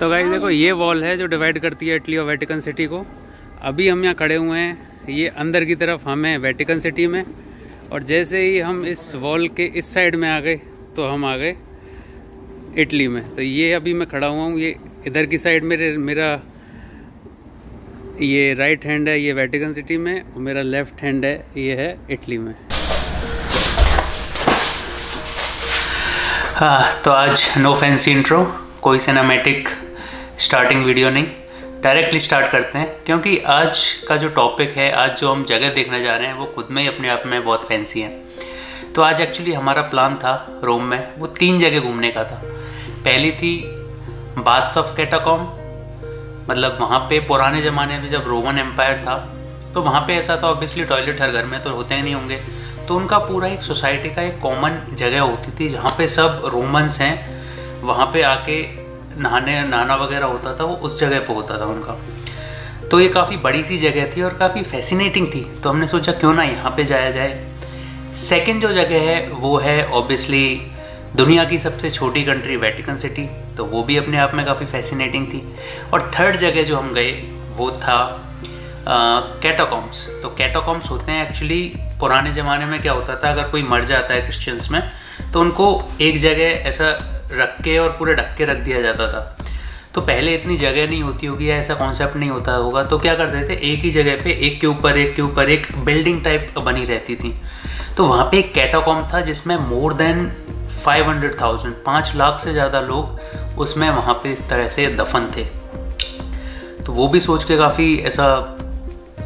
तो गाइस देखो, ये वॉल है जो डिवाइड करती है इटली और वेटिकन सिटी को। अभी हम यहाँ खड़े हुए हैं, ये अंदर की तरफ़ हम हैं वेटिकन सिटी में। और जैसे ही हम इस वॉल के इस साइड में आ गए तो हम आ गए इटली में। तो ये अभी मैं खड़ा हुआ हूँ, ये इधर की साइड मेरे, मेरा ये राइट हैंड है, ये वेटिकन सिटी में, और मेरा लेफ़्ट हैंड है, ये है इटली में। हाँ तो आज नो फैंसी इंट्रो कोई सिनेमेटिक स्टार्टिंग वीडियो नहीं डायरेक्टली स्टार्ट करते हैं, क्योंकि आज का जो टॉपिक है, आज जो हम जगह देखने जा रहे हैं, वो खुद में ही अपने आप में बहुत फैंसी है। तो आज एक्चुअली हमारा प्लान था रोम में, वो तीन जगह घूमने का था। पहली थी बाथ्स ऑफ़ कैटाकॉम मतलब वहाँ पे पुराने ज़माने में जब रोमन एम्पायर था तो वहाँ पे ऐसा था ऑब्वियसली टॉयलेट हर घर में तो होते ही नहीं होंगे। तो उनका पूरा एक सोसाइटी का एक कॉमन जगह होती थी, जहाँ पे सब रोमन्स हैं, वहाँ पे आके नहाने, नहाना वगैरह होता था, वो उस जगह पे होता था उनका। तो ये काफ़ी बड़ी सी जगह थी और काफ़ी फैसिनेटिंग थी। तो हमने सोचा, क्यों ना यहाँ पे जाया जाए। सेकंड जो जगह है, वो है ऑब्वियसली दुनिया की सबसे छोटी कंट्री वेटिकन सिटी तो वो भी अपने आप में काफ़ी फैसिनेटिंग थी। और थर्ड जगह जो हम गए, वो था कैटाकॉम्स तो कैटाकॉम्स होते हैं एक्चुअली पुराने ज़माने में क्या होता था, अगर कोई मर जाता है क्रिश्चियंस में तो उनको एक जगह ऐसा रख के और पूरे ढक के रख दिया जाता था। तो पहले इतनी जगह नहीं होती होगी, या ऐसा कॉन्सेप्ट नहीं होता होगा। तो क्या करते थे? एक ही जगह पे, एक के ऊपर, एक के ऊपर, एक बिल्डिंग टाइप बनी रहती थी। तो वहाँ पे एक कैटाकॉम था, जिसमें more than five hundred thousand पाँच लाख से ज़्यादा लोग उसमें वहाँ पे इस तरह से दफन थे। तो वो भी सोच के काफ़ी ऐसा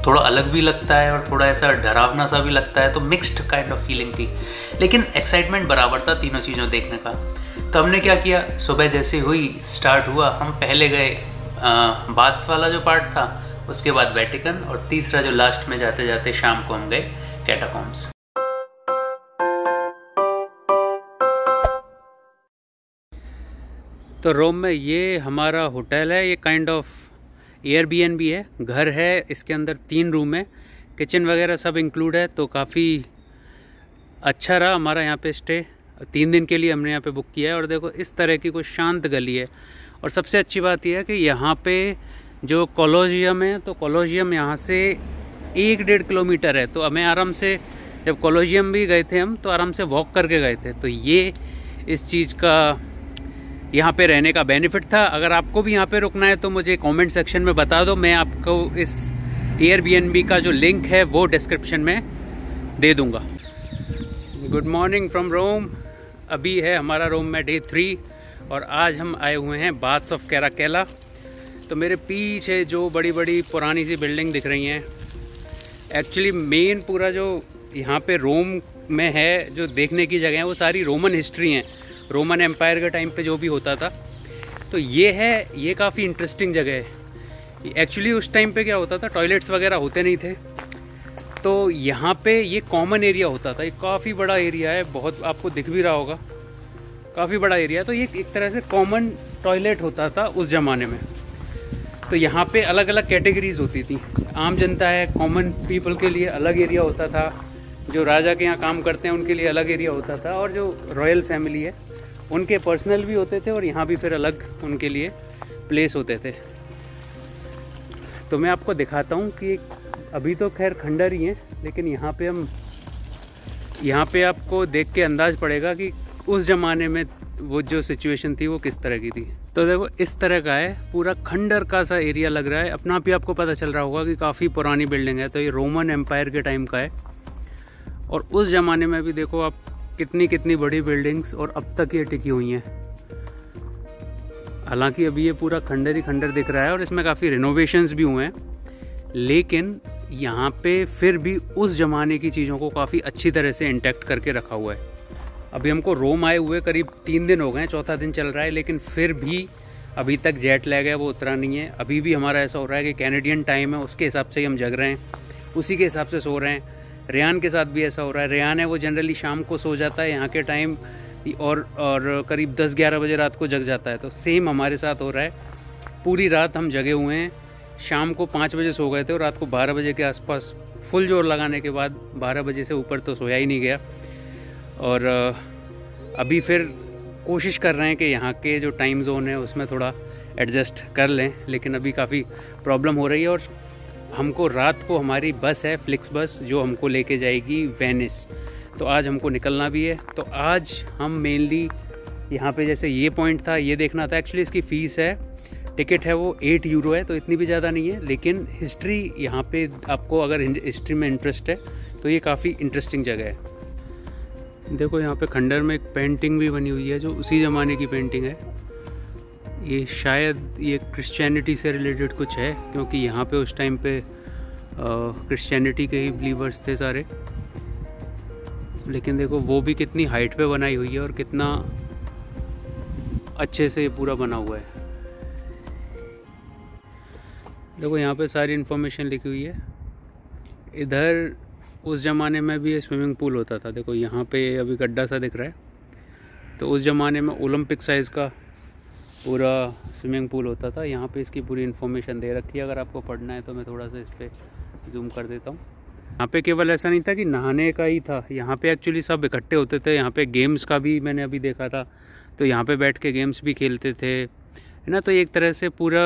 थोड़ा अलग भी लगता है और थोड़ा ऐसा डरावना सा भी लगता है। तो मिक्स्ड काइंड ऑफ़ फीलिंग थी। लेकिन एक्साइटमेंट बराबर था तीनों चीज़ों देखने का। तो हमने क्या किया? सुबह जैसे हुई स्टार्ट हुआ। हम पहले गए बाथ्स वाला जो पार्ट था, उसके बाद वेटिकन और तीसरा जो लास्ट में जाते जाते शाम को हम गए कैटाकॉम्स तो रोम में ये हमारा होटल है, ये काइंड ऑफ़ एयर बी है। घर है, इसके अंदर तीन रूम है। किचन वगैरह सब इंक्लूड है तो काफ़ी अच्छा रहा हमारा यहाँ पे स्टे तीन दिन के लिए हमने यहाँ पे बुक किया है और देखो, इस तरह की कोई शांत गली है। और सबसे अच्छी बात यह है कि यहाँ पे जो कॉलोजियम है तो कॉलोजियम यहाँ से एक डेढ़ किलोमीटर है। तो हमें आराम से, जब कॉलोजियम भी गए थे हम तो आराम से वॉक करके गए थे। तो ये इस चीज़ का यहाँ पे रहने का बेनिफिट था। अगर आपको भी यहाँ पे रुकना है तो मुझे कमेंट सेक्शन में बता दो। मैं आपको इस एयर का जो लिंक है, वो डिस्क्रिप्शन में दे दूँगा। गुड मॉर्निंग फ्रॉम रोम अभी है हमारा रोम में डे थ्री और आज हम आए हुए हैं बाथ्स ऑफ़ कैराकेला तो मेरे पीछे जो बड़ी बड़ी पुरानी सी बिल्डिंग दिख रही हैं एक्चुअली मेन पूरा जो यहाँ पे रोम में है, जो देखने की जगह है, वो सारी रोमन हिस्ट्री हैं. रोमन एम्पायर के टाइम पे जो भी होता था. तो ये है, ये काफ़ी इंटरेस्टिंग जगह है. एक्चुअली उस टाइम पे क्या होता था टॉयलेट्स वगैरह होते नहीं थे. तो यहाँ पे ये कॉमन एरिया होता था। ये काफ़ी बड़ा एरिया है, बहुत आपको दिख भी रहा होगा। काफ़ी बड़ा एरिया तो ये एक तरह से कॉमन टॉयलेट होता था उस ज़माने में। तो यहाँ पे अलग अलग कैटेगरीज होती थी। आम जनता है कॉमन पीपल के लिए अलग एरिया होता था। जो राजा के यहाँ काम करते हैं, उनके लिए अलग एरिया होता था। और जो रॉयल फैमिली है, उनके पर्सनल भी होते थे और यहाँ भी फिर अलग उनके लिए प्लेस होते थे। तो मैं आपको दिखाता हूँ कि अभी तो खैर खंडर ही है, लेकिन यहाँ पे हम, यहाँ पे आपको देख के अंदाज पड़ेगा कि उस ज़माने में वो जो सिचुएशन थी वो किस तरह की थी। तो देखो, इस तरह का है, पूरा खंडर का सा एरिया लग रहा है। अपना भी आपको पता चल रहा होगा कि काफ़ी पुरानी बिल्डिंग है तो ये रोमन एम्पायर के टाइम का है। और उस ज़माने में भी देखो आप कितनी कितनी बड़ी बिल्डिंग्स और अब तक ये टिकी हुई हैं। हालाँकि अभी ये पूरा खंडर ही खंडर दिख रहा है और इसमें काफ़ी रिनोवेशंस भी हुए हैं। लेकिन यहाँ पे फिर भी उस ज़माने की चीज़ों को काफ़ी अच्छी तरह से इंटैक्ट करके रखा हुआ है। अभी हमको रोम आए हुए करीब तीन दिन हो गए चौथा दिन चल रहा है, लेकिन फिर भी अभी तक जेट लैग है, वो उतरा नहीं है। अभी भी हमारा ऐसा हो रहा है कि कैनेडियन टाइम है, उसके हिसाब से ही हम जग रहे हैं, उसी के हिसाब से सो रहे हैं। रेहान के साथ भी ऐसा हो रहा है। रेहान है, वो जनरली शाम को सो जाता है, यहाँ के टाइम और और करीब 10-11 बजे रात को जग जाता है। तो सेम हमारे साथ हो रहा है। पूरी रात हम जगे हुए हैं। शाम को पाँच बजे सो गए थे और रात को बारह बजे के आसपास फुल ज़ोर लगाने के बाद बारह बजे से ऊपर तो सोया ही नहीं गया। और अभी फिर कोशिश कर रहे हैं कि यहाँ के जो टाइम जोन है उसमें थोड़ा एडजस्ट कर लें, लेकिन अभी काफ़ी प्रॉब्लम हो रही है और हमको रात को हमारी बस है फ्लिक्स बस, जो हमको लेके जाएगी वेनिस तो आज हमको निकलना भी है। तो आज हम मेनली यहाँ पे जैसे ये पॉइंट था, ये देखना था। एक्चुअली इसकी फ़ीस है टिकट है वो एट यूरो है तो इतनी भी ज़्यादा नहीं है, लेकिन हिस्ट्री यहाँ पे आपको अगर हिस्ट्री में इंटरेस्ट है तो ये काफ़ी इंटरेस्टिंग जगह है। देखो यहाँ पे खंडर में एक पेंटिंग भी बनी हुई है, जो उसी ज़माने की पेंटिंग है। ये शायद ये क्रिश्चियनिटी से रिलेटेड कुछ है, क्योंकि यहाँ पे उस टाइम पे क्रिश्चियनिटी के ही बिलीवर्स थे सारे। लेकिन देखो वो भी कितनी हाइट पे बनाई हुई है और कितना अच्छे से ये पूरा बना हुआ है। देखो, यहाँ पे सारी इन्फॉर्मेशन लिखी हुई है। इधर, उस ज़माने में भी ये स्विमिंग पूल होता था। देखो, यहाँ पे अभी गड्ढा सा दिख रहा है। तो उस ज़माने में ओलंपिक साइज़ का पूरा स्विमिंग पूल होता था। यहाँ पे इसकी पूरी इन्फॉर्मेशन दे रखी है। अगर आपको पढ़ना है तो मैं थोड़ा सा इस पर जूम कर देता हूँ। यहाँ पे केवल ऐसा नहीं था कि नहाने का ही था। यहाँ पे एक्चुअली सब इकट्ठे होते थे। यहाँ पे गेम्स का भी मैंने अभी देखा था। तो यहाँ पे बैठ के गेम्स भी खेलते थे। है ना? तो एक तरह से पूरा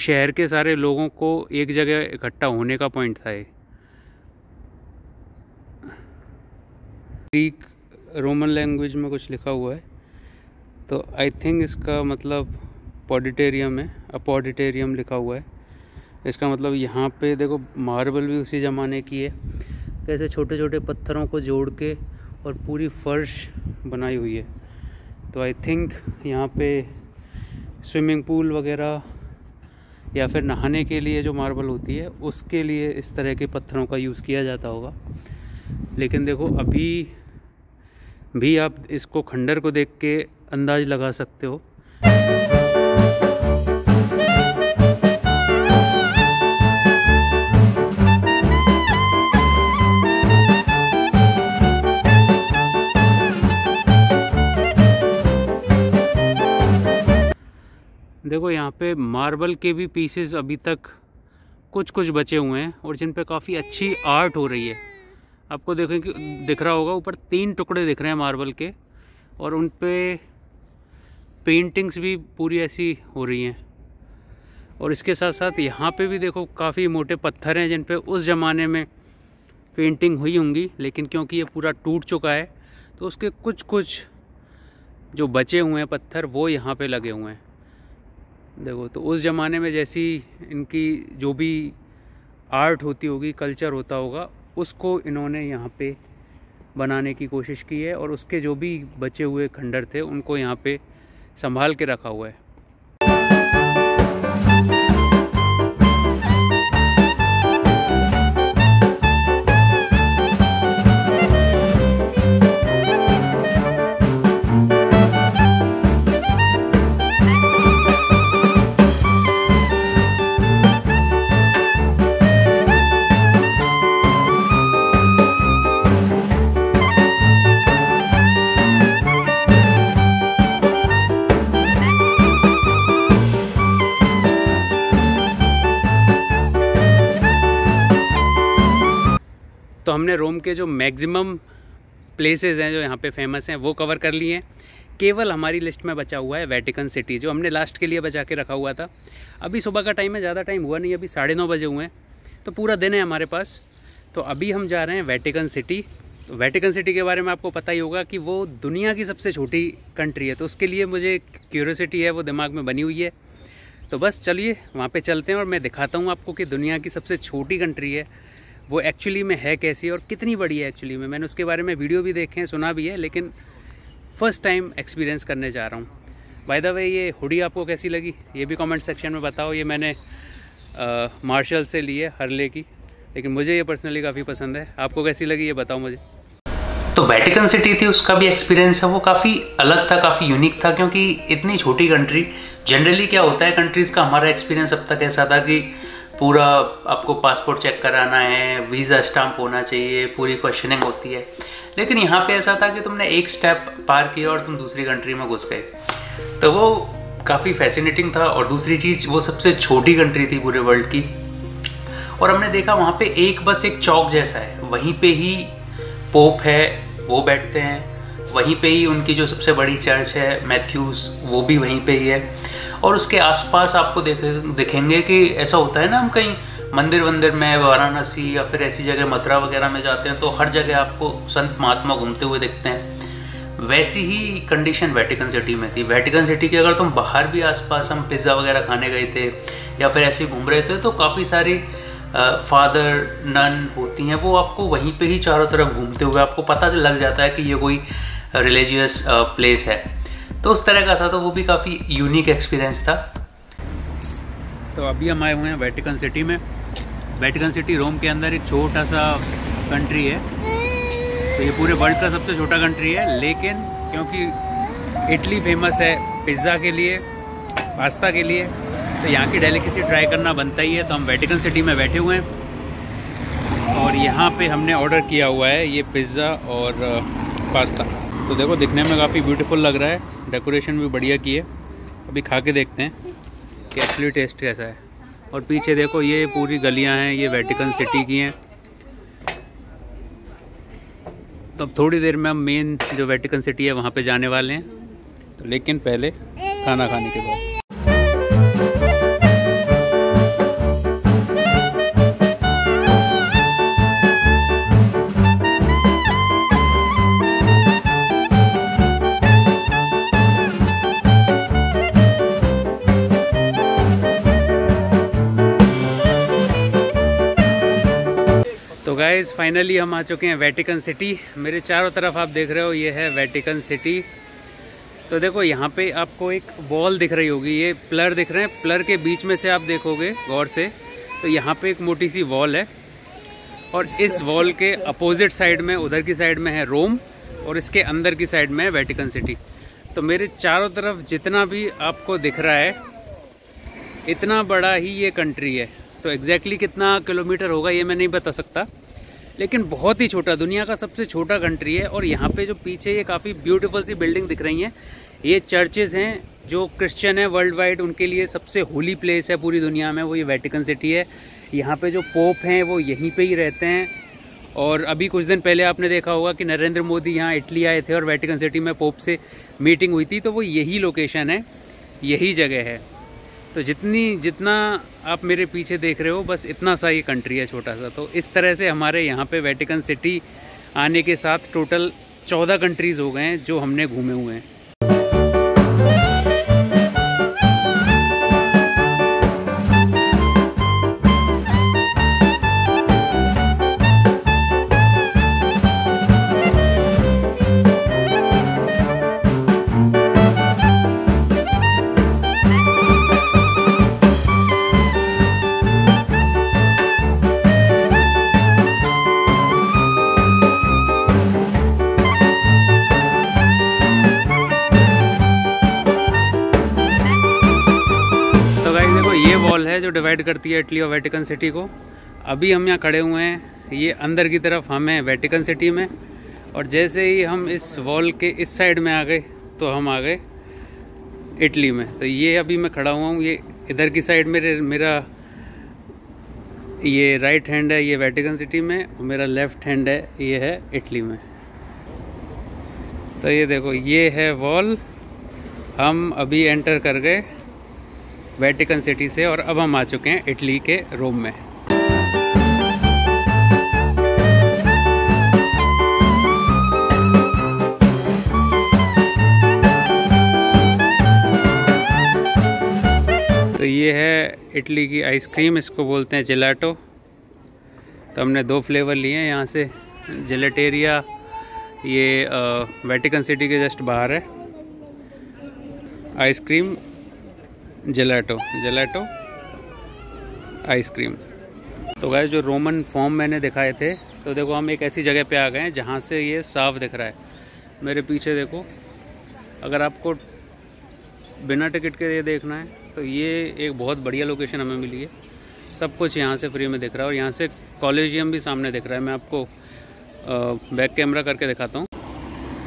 शहर के सारे लोगों को एक जगह इकट्ठा होने का पॉइंट था ये। ग्रीक रोमन लैंग्वेज में कुछ लिखा हुआ है। तो आई थिंक इसका मतलब पॉडिटेरियम है। अपॉडिटेरियम लिखा हुआ है। इसका मतलब यहाँ पे देखो मार्बल भी उसी ज़माने की है। कैसे छोटे छोटे पत्थरों को जोड़ के और पूरी फर्श बनाई हुई है। तो आई थिंक यहाँ पे स्विमिंग पूल वगैरह या फिर नहाने के लिए जो मार्बल होती है, उसके लिए इस तरह के पत्थरों का यूज़ किया जाता होगा। लेकिन देखो, अभी भी आप इसको खंडर को देख के अंदाज लगा सकते हो। देखो यहाँ पे मार्बल के भी पीसेस अभी तक कुछ कुछ बचे हुए हैं और जिन पे काफ़ी अच्छी आर्ट हो रही है। आपको देखें कि, दिख रहा होगा, ऊपर तीन टुकड़े दिख रहे हैं मार्बल के और उन पे पेंटिंग्स भी पूरी ऐसी हो रही हैं। और इसके साथ साथ यहाँ पे भी देखो काफ़ी मोटे पत्थर हैं जिन पे उस ज़माने में पेंटिंग हुई होंगी, लेकिन क्योंकि ये पूरा टूट चुका है तो उसके कुछ कुछ जो बचे हुए हैं पत्थर, वो यहाँ पे लगे हुए हैं। देखो तो उस ज़माने में जैसी इनकी जो भी आर्ट होती होगी, कल्चर होता होगा, उसको इन्होंने यहाँ पे बनाने की कोशिश की है और उसके जो भी बचे हुए खंडर थे, उनको यहाँ पे संभाल के रखा हुआ है। तो हमने रोम के जो मैक्सिमम प्लेसेस हैं, जो यहाँ पे फ़ेमस हैं, वो कवर कर लिए हैं। केवल हमारी लिस्ट में बचा हुआ है वेटिकन सिटी जो हमने लास्ट के लिए बचा के रखा हुआ था। अभी सुबह का टाइम है, ज़्यादा टाइम हुआ नहीं, अभी साढ़े नौ बजे हुए हैं। तो पूरा दिन है हमारे पास। तो अभी हम जा रहे हैं वेटिकन सिटी तो वेटिकन सिटी के बारे में आपको पता ही होगा कि वो दुनिया की सबसे छोटी कंट्री है। तो उसके लिए मुझे क्यूरोसिटी है, वो दिमाग में बनी हुई है। तो बस चलिए, वहाँ पे चलते हैं और मैं दिखाता हूँ आपको कि दुनिया की सबसे छोटी कंट्री है। वो एक्चुअली में है कैसी और कितनी बड़ी है एक्चुअली में? मैंने उसके बारे में वीडियो भी देखे हैं, सुना भी है, लेकिन फ़र्स्ट टाइम एक्सपीरियंस करने जा रहा हूँ। बाय द वे ये हुडी आपको कैसी लगी? ये भी कमेंट सेक्शन में बताओ। ये मैंने मार्शल से ली है हरले की। लेकिन मुझे ये पर्सनली काफ़ी पसंद है। आपको कैसी लगी ये बताओ मुझे। तो वेटिकन सिटी थी, उसका भी एक्सपीरियंस है। वो काफ़ी अलग था, काफ़ी यूनिक था, क्योंकि इतनी छोटी कंट्री जनरली क्या होता है कंट्रीज़ का हमारा एक्सपीरियंस अब तक ऐसा था कि पूरा आपको पासपोर्ट चेक कराना है वीज़ा स्टाम्प होना चाहिए, पूरी क्वेश्चनिंग होती है। लेकिन यहाँ पे ऐसा था कि तुमने एक स्टेप पार किया और तुम दूसरी कंट्री में घुस गए। तो वो काफ़ी फैसिनेटिंग था और दूसरी चीज़, वो सबसे छोटी कंट्री थी पूरे वर्ल्ड की। और हमने देखा वहाँ पे एक बस एक चौक जैसा है। वहीं पे ही पोप है, वो बैठते हैं। वहीं पे ही उनकी जो सबसे बड़ी चर्च है, मैथ्यूज़, वो भी वहीं पे ही है। और उसके आसपास आपको देखे, दिखेंगे कि ऐसा होता है ना, हम कहीं मंदिर वंदिर में, वाराणसी या फिर ऐसी जगह मथुरा वगैरह में जाते हैं तो हर जगह आपको संत महात्मा घूमते हुए दिखते हैं। वैसी ही कंडीशन वेटिकन सिटी में थी। वेटिकन सिटी की अगर तुम बाहर भी आसपास हम पिज़्ज़ा वगैरह खाने गए थे, या फिर ऐसे घूम रहे थे तो काफ़ी सारी फादर नन होती हैं, वो आपको वहीं पे ही चारों तरफ़ घूमते हुए आपको पता लग जाता है कि ये कोई रिलीजियस प्लेस है। तो उस तरह का था तो वो भी काफ़ी यूनिक एक्सपीरियंस था। तो अभी हम आए हुए हैं वेटिकन सिटी में। वेटिकन सिटी रोम के अंदर एक छोटा सा कंट्री है। तो ये पूरे वर्ल्ड का सबसे छोटा कंट्री है, लेकिन क्योंकि इटली फ़ेमस है पिज़्ज़ा के लिए पास्ता के लिए तो यहाँ की डेलीकेसी ट्राई करना बनता ही है तो हम वेटिकन सिटी में बैठे हुए हैं। और यहाँ पे हमने ऑर्डर किया हुआ है ये पिज़्ज़ा और पास्ता तो देखो, दिखने में काफ़ी ब्यूटीफुल लग रहा है। डेकोरेशन भी बढ़िया की है। अभी खा के देखते हैं कि एक्चुअली टेस्ट कैसा है। और पीछे देखो, ये पूरी गलियाँ हैं, ये वेटिकन सिटी की हैं। तो अब थोड़ी देर में हम मेन जो वेटिकन सिटी है, वहाँ पे जाने वाले हैं। तो लेकिन पहले खाना खाने के बाद। फाइनली हम आ चुके हैं वेटिकन सिटी मेरे चारों तरफ़ आप देख रहे हो, ये है वेटिकन सिटी तो देखो, यहाँ पे आपको एक वॉल दिख रही होगी, ये प्लर दिख रहे हैं। प्लर के बीच में से आप देखोगे, गौर से तो यहाँ पे एक मोटी सी वॉल है। और इस वॉल के अपोजिट साइड में, उधर की साइड में है रोम और इसके अंदर की साइड में है वेटिकन सिटी तो मेरे चारों तरफ़ जितना भी आपको दिख रहा है, इतना बड़ा ही ये कंट्री है। तो एग्जैक्टली exactly कितना किलोमीटर होगा, ये मैं नहीं बता सकता। लेकिन बहुत ही छोटा, दुनिया का सबसे छोटा कंट्री है और यहाँ पे जो पीछे ये काफ़ी ब्यूटीफुल सी बिल्डिंग दिख रही हैं। ये चर्चेज हैं, जो क्रिश्चियन है वर्ल्ड वाइड उनके लिए सबसे होली प्लेस है पूरी दुनिया में, वो ये वेटिकन सिटी है। यहाँ पे जो पोप हैं, वो यहीं पे ही रहते हैं। और अभी कुछ दिन पहले आपने देखा होगा कि नरेंद्र मोदी यहाँ इटली आए थे और वेटिकन सिटी में पोप से मीटिंग हुई थी तो वो यही लोकेशन है, यही जगह है। तो जितनी, जितना आप मेरे पीछे देख रहे हो, बस इतना सा ये कंट्री है छोटा सा। तो इस तरह से हमारे यहाँ पे वेटिकन सिटी आने के साथ टोटल चौदह कंट्रीज़ हो गए हैं जो हमने घूमे हुए हैं। डिवाइड करती है इटली और वेटिकन सिटी को। अभी हम यहाँ खड़े हुए हैं, ये अंदर की तरफ़ हम हैं वेटिकन सिटी में। और जैसे ही हम इस वॉल के इस साइड में आ गए तो हम आ गए इटली में। तो ये अभी मैं खड़ा हुआ हूँ, ये इधर की साइड मेरे, मेरा ये राइट हैंड है, ये वेटिकन सिटी में, और मेरा लेफ़्ट हैंड है, ये है इटली में। तो ये देखो, ये है वॉल हम अभी एंटर कर गए। वेटिकन सिटी से और अब हम आ चुके हैं इटली के रोम में। तो ये है इटली की आइसक्रीम इसको बोलते हैं जिलाटो तो हमने दो फ्लेवर लिए हैं यहाँ से जिलेटेरिया ये वेटिकन सिटी के जस्ट बाहर है। आइसक्रीम जेलाटो जेलाटो आइसक्रीम तो गए जो रोमन फॉर्म मैंने दिखाए थे तो देखो हम एक ऐसी जगह पे आ गए हैं जहाँ से ये साफ़ दिख रहा है। मेरे पीछे देखो, अगर आपको बिना टिकट के ये देखना है तो ये एक बहुत बढ़िया लोकेशन हमें मिली है। सब कुछ यहाँ से फ्री में दिख रहा है और यहाँ से कॉलेजियम भी सामने दिख रहा है। मैं आपको बैक कैमरा करके दिखाता हूँ।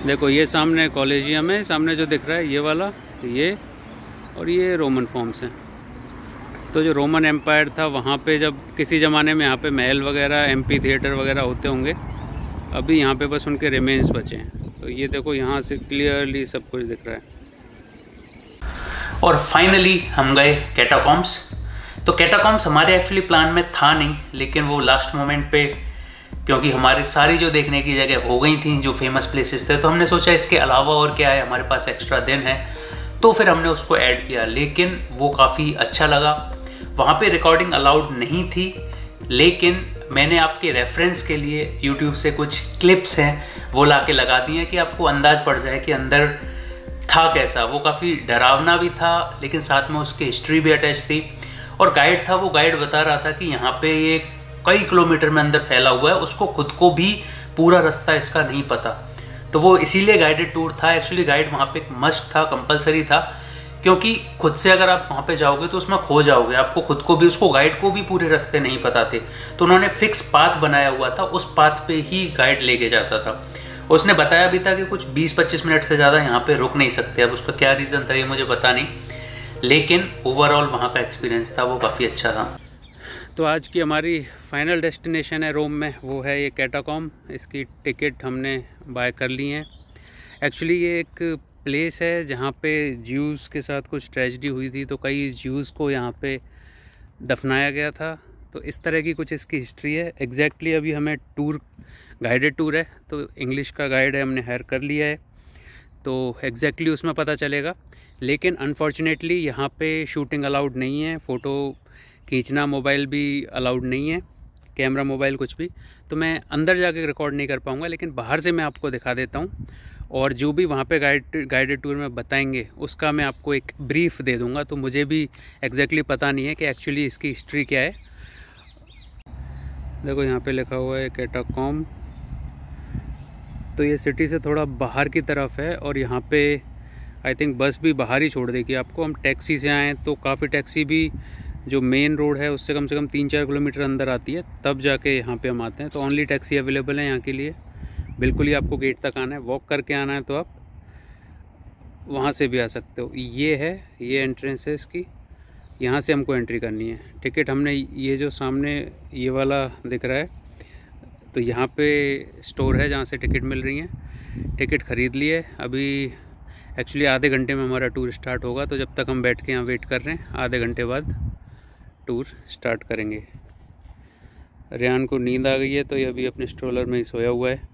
देखो, ये सामने कॉलेजियम है, सामने जो दिख रहा है, ये वाला, ये और ये रोमन फॉर्म्स हैं। तो जो रोमन एम्पायर था, वहाँ पे जब किसी ज़माने में यहाँ पे महल वगैरह एमपी थिएटर वगैरह होते होंगे, अभी यहाँ पे बस उनके रिमेन्स बचे हैं। तो ये देखो, यहाँ से क्लियरली सब कुछ दिख रहा है। और फाइनली हम गए कैटाकॉम्स तो कैटाकॉम्स हमारे एक्चुअली प्लान में था नहीं, लेकिन वो लास्ट मोमेंट पे, क्योंकि हमारी सारी जो देखने की जगह हो गई थी, जो फ़ेमस प्लेसेस थे तो हमने सोचा इसके अलावा और क्या है, हमारे पास एक्स्ट्रा दिन है। तो फिर हमने उसको ऐड किया। लेकिन वो काफ़ी अच्छा लगा। वहाँ पे रिकॉर्डिंग अलाउड नहीं थी, लेकिन मैंने आपके रेफरेंस के लिए यूट्यूब से कुछ क्लिप्स हैं, वो ला के लगा दिए कि आपको अंदाज़ पड़ जाए कि अंदर था कैसा। वो काफ़ी डरावना भी था, लेकिन साथ में उसकी हिस्ट्री भी अटैच थी। और गाइड था, वो गाइड बता रहा था कि यहाँ पे ये कई किलोमीटर में अंदर फैला हुआ है, उसको खुद को भी पूरा रास्ता इसका नहीं पता। तो वो इसीलिए गाइडेड टूर था एक्चुअली गाइड वहाँ पे एक मस्ट था कंपलसरी था, क्योंकि खुद से अगर आप वहाँ पे जाओगे तो उसमें खो जाओगे, आपको खुद को भी, उसको गाइड को भी पूरे रास्ते नहीं पता थे। तो उन्होंने फिक्स पाथ बनाया हुआ था, उस पाथ पे ही गाइड लेके जाता था। उसने बताया भी था कि कुछ 20-25 मिनट से ज़्यादा यहाँ पे रुक नहीं सकते, अब उसका क्या रीज़न था ये मुझे पता नहीं, लेकिन ओवरऑल वहाँ का एक्सपीरियंस था, वो काफ़ी अच्छा था। तो आज की हमारी फाइनल डेस्टिनेशन है रोम में, वो है ये कैटाकॉम इसकी टिकट हमने बाय कर ली है। एक्चुअली ये एक प्लेस है जहाँ पे ज्यूज़ के साथ कुछ ट्रेजडी हुई थी तो कई ज्यूज़ को यहाँ पे दफनाया गया था। तो इस तरह की कुछ इसकी हिस्ट्री है। एग्जैक्टली exactly अभी हमें टूर गाइडेड टूर है तो इंग्लिश का गाइड है, हमने हायर कर लिया है। तो एग्जैक्टली exactly उसमें पता चलेगा। लेकिन अनफॉर्चुनेटली यहाँ पे शूटिंग अलाउड नहीं है फ़ोटो खींचना मोबाइल भी अलाउड नहीं है, कैमरा मोबाइल कुछ भी। तो मैं अंदर जाके रिकॉर्ड नहीं कर पाऊँगा, लेकिन बाहर से मैं आपको दिखा देता हूँ। और जो भी वहाँ पे गाइड गाइडेड टूर में बताएँगे, उसका मैं आपको एक ब्रीफ दे दूँगा। तो मुझे भी एग्जैक्टली पता नहीं है कि एक्चुअली इसकी हिस्ट्री क्या है। देखो, यहाँ पे लिखा हुआ है कैटाकॉम तो ये सिटी से थोड़ा बाहर की तरफ़ है, और यहाँ पे आई थिंक बस भी बाहर ही छोड़ देगी आपको। हम टैक्सी से आएँ तो काफ़ी टैक्सी भी जो मेन रोड है, उससे कम से कम तीन चार किलोमीटर अंदर आती है, तब जाके यहाँ पे हम आते हैं। तो ओनली टैक्सी अवेलेबल है यहाँ के लिए। बिल्कुल ही आपको गेट तक आना है। वॉक करके आना है तो आप वहाँ से भी आ सकते हो। ये है, ये एंट्रेंस है इसकी। यहाँ से हमको एंट्री करनी है। टिकट हमने ये जो सामने ये वाला दिख रहा है तो यहाँ पे स्टोर है जहाँ से टिकट मिल रही हैं। टिकट ख़रीद लिए अभी एक्चुअली आधे घंटे में हमारा टूर स्टार्ट होगा तो जब तक हम बैठ के यहाँ वेट कर रहे हैं, आधे घंटे बाद टूर स्टार्ट करेंगे। रियान को नींद आ गई है तो ये अभी अपने स्ट्रोलर में ही सोया हुआ है।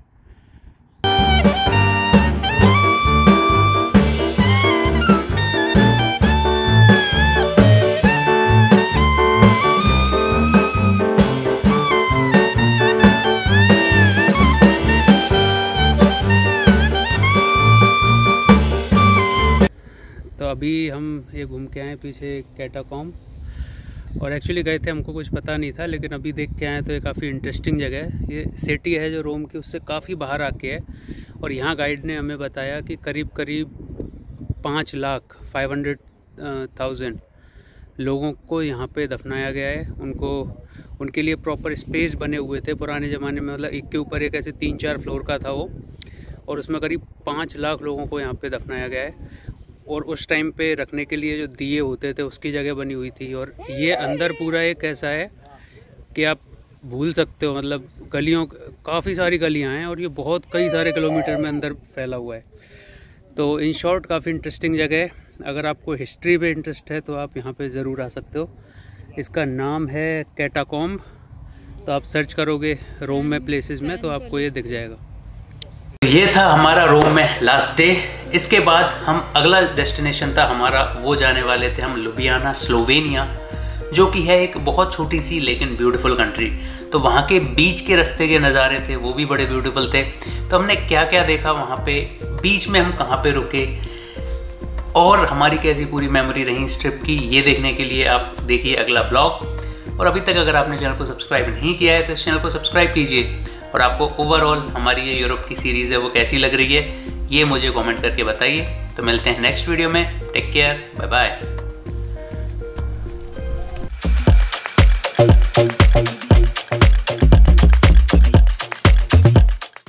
अभी हम ये घूम के आए पीछे कैटाकॉम और एक्चुअली गए थे, हमको कुछ पता नहीं था, लेकिन अभी देख के आए तो ये काफ़ी इंटरेस्टिंग जगह है। ये सिटी है जो रोम की, उससे काफ़ी बाहर आके है। और यहाँ गाइड ने हमें बताया कि करीब करीब पाँच लाख फाइव हंड्रेड थाउज़ेंड लोगों को यहाँ पे दफनाया गया है। उनको, उनके लिए प्रॉपर स्पेस बने हुए थे पुराने ज़माने में। मतलब एक के ऊपर एक ऐसे तीन चार फ्लोर का था वो। और उसमें करीब पाँच लाख लोगों को यहाँ पे दफनाया गया है। और उस टाइम पे रखने के लिए जो दिए होते थे, उसकी जगह बनी हुई थी। और ये अंदर पूरा एक ऐसा है कि आप भूल सकते हो मतलब गलियों, काफ़ी सारी गलियाँ हैं और ये बहुत, कई सारे किलोमीटर में अंदर फैला हुआ है। तो इन शॉर्ट काफ़ी इंटरेस्टिंग जगह है। अगर आपको हिस्ट्री पे इंटरेस्ट है तो आप यहाँ पे ज़रूर आ सकते हो। इसका नाम है कैटाकॉम्ब तो आप सर्च करोगे रोम में प्लेसेस में तो आपको ये दिख जाएगा। ये था हमारा रोम में लास्ट डे इसके बाद हम अगला डेस्टिनेशन था हमारा, वो जाने वाले थे हम लुबियाना स्लोवेनिया, जो कि है एक बहुत छोटी सी लेकिन ब्यूटीफुल कंट्री तो वहाँ के बीच के रास्ते के नज़ारे थे, वो भी बड़े ब्यूटीफुल थे। तो हमने क्या क्या देखा वहाँ पे? बीच में हम कहाँ पे रुके? और हमारी कैसी पूरी मेमोरी रही इस ट्रिप की, ये देखने के लिए आप देखिए अगला ब्लॉग। और अभी तक अगर आपने चैनल को सब्सक्राइब नहीं किया है तो इस चैनल को सब्सक्राइब कीजिए। और आपको ओवरऑल हमारी ये यूरोप की सीरीज़ है, वो कैसी लग रही है, ये मुझे कमेंट करके बताइए। तो मिलते हैं नेक्स्ट वीडियो में। Take care bye bye